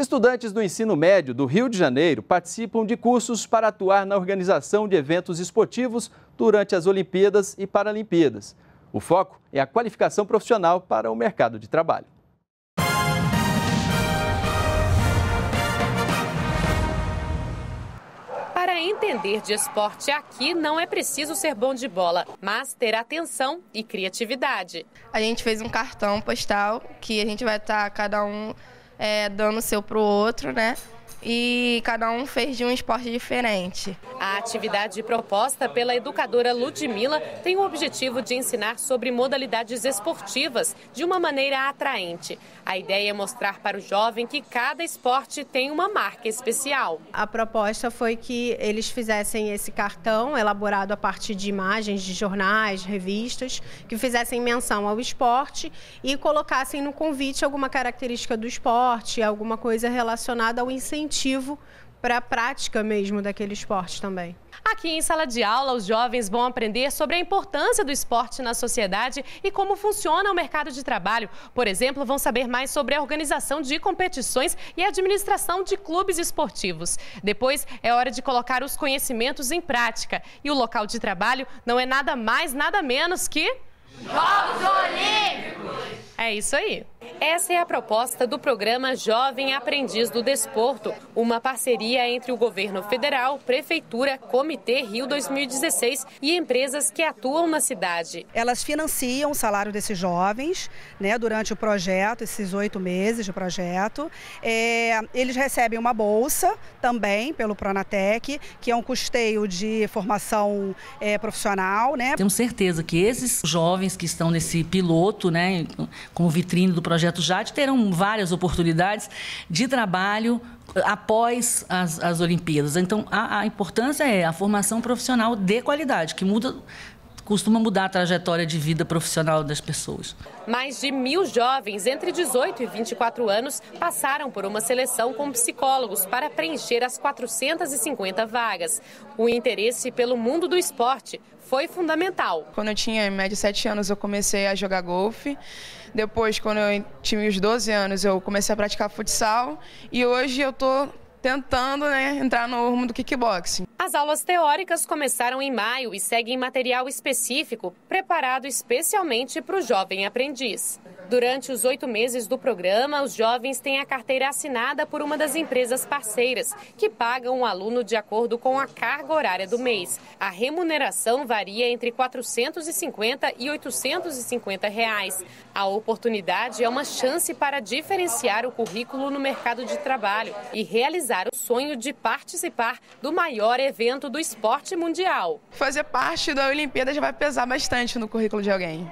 Estudantes do ensino médio do Rio de Janeiro participam de cursos para atuar na organização de eventos esportivos durante as Olimpíadas e Paralimpíadas. O foco é a qualificação profissional para o mercado de trabalho. Para entender de esporte aqui, não é preciso ser bom de bola, mas ter atenção e criatividade. A gente fez um cartão postal que a gente vai estar cada um é, dando o seu pro outro, né? E cada um fez de um esporte diferente. A atividade proposta pela educadora Ludmila tem o objetivo de ensinar sobre modalidades esportivas de uma maneira atraente. A ideia é mostrar para o jovem que cada esporte tem uma marca especial. A proposta foi que eles fizessem esse cartão elaborado a partir de imagens de jornais, revistas, que fizessem menção ao esporte e colocassem no convite alguma característica do esporte, alguma coisa relacionada ao incentivo incentivo para a prática mesmo daquele esporte também. Aqui em sala de aula, os jovens vão aprender sobre a importância do esporte na sociedade e como funciona o mercado de trabalho. Por exemplo, vão saber mais sobre a organização de competições e a administração de clubes esportivos. Depois, é hora de colocar os conhecimentos em prática. E o local de trabalho não é nada mais, nada menos que... Jogos Olímpicos! É isso aí. Essa é a proposta do programa Jovem Aprendiz do Desporto, uma parceria entre o governo federal, prefeitura, Comitê Rio 2016 e empresas que atuam na cidade. Elas financiam o salário desses jovens né, durante o projeto, esses oito meses de projeto. É, eles recebem uma bolsa também pelo Pronatec, que é um custeio de formação é, profissional. Né? Tenho certeza que esses jovens que estão nesse piloto, né, como vitrine do projeto JAD, terão várias oportunidades de trabalho após as, as Olimpíadas. Então, a, a importância é a formação profissional de qualidade, que muda costuma mudar a trajetória de vida profissional das pessoas. Mais de mil jovens entre 18 e 24 anos passaram por uma seleção com psicólogos para preencher as 450 vagas. O interesse pelo mundo do esporte foi fundamental. Quando eu tinha em média 7 anos, eu comecei a jogar golfe. Depois, quando eu tinha os 12 anos, eu comecei a praticar futsal. E hoje eu estou tentando né, entrar no rumo do kickboxing. As aulas teóricas começaram em maio e seguem material específico, preparado especialmente para o jovem aprendiz. Durante os oito meses do programa, os jovens têm a carteira assinada por uma das empresas parceiras, que pagam o aluno de acordo com a carga horária do mês. A remuneração varia entre 450 e 850 reais. A oportunidade é uma chance para diferenciar o currículo no mercado de trabalho e realizar o sonho de participar do maior evento do esporte mundial. Fazer parte da Olimpíada já vai pesar bastante no currículo de alguém.